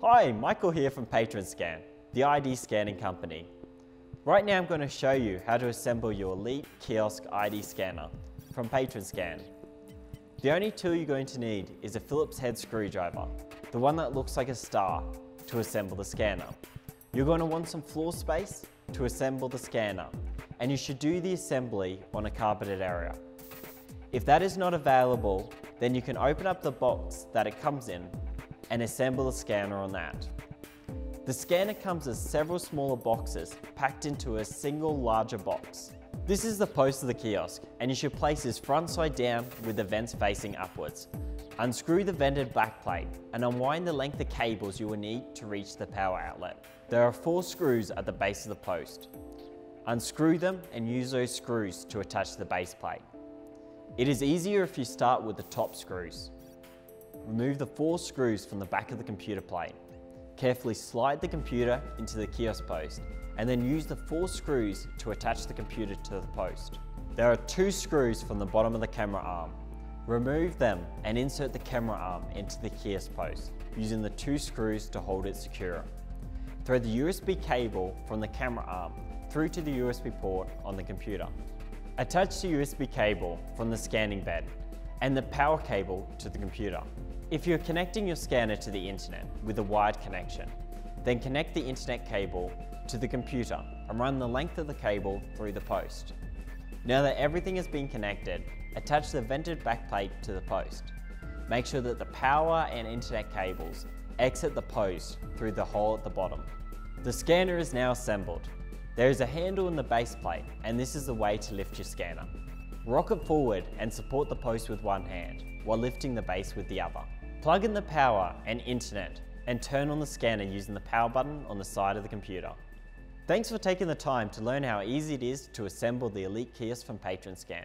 Hi, Michael here from PatronScan, the ID scanning company. Right now I'm going to show you how to assemble your Elite Kiosk ID scanner from PatronScan. The only tool you're going to need is a Phillips head screwdriver, the one that looks like a star, to assemble the scanner. You're going to want some floor space to assemble the scanner, and you should do the assembly on a carpeted area. If that is not available, then you can open up the box that it comes in and assemble the scanner on that. The scanner comes as several smaller boxes packed into a single larger box. This is the post of the kiosk and you should place this front side down with the vents facing upwards. Unscrew the vented backplate and unwind the length of cables you will need to reach the power outlet. There are four screws at the base of the post. Unscrew them and use those screws to attach the base plate. It is easier if you start with the top screws. Remove the four screws from the back of the computer plate. Carefully slide the computer into the kiosk post and then use the four screws to attach the computer to the post. There are two screws from the bottom of the camera arm. Remove them and insert the camera arm into the kiosk post using the two screws to hold it secure. Thread the USB cable from the camera arm through to the USB port on the computer. Attach the USB cable from the scanning bed and the power cable to the computer. If you're connecting your scanner to the internet with a wired connection, then connect the internet cable to the computer and run the length of the cable through the post. Now that everything has been connected, attach the vented backplate to the post. Make sure that the power and internet cables exit the post through the hole at the bottom. The scanner is now assembled there is a handle in the base plate and this is the way to lift your scanner. Rock it forward and support the post with one hand while lifting the base with the other. Plug in the power and internet and turn on the scanner using the power button on the side of the computer. Thanks for taking the time to learn how easy it is to assemble the Elite Kiosk from PatronScan.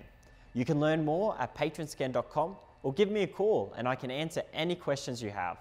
You can learn more at patronscan.com or give me a call and I can answer any questions you have.